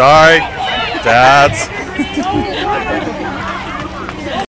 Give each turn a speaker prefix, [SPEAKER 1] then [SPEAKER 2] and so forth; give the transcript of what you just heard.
[SPEAKER 1] Sorry. Dads.